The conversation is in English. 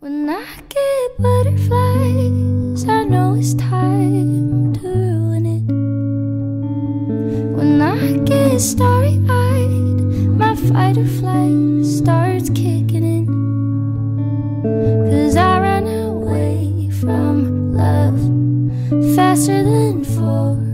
When I get butterflies, I know it's time to ruin it. When I get starry eyed, my fight or flight starts kicking in. Cause I run away from love faster than four.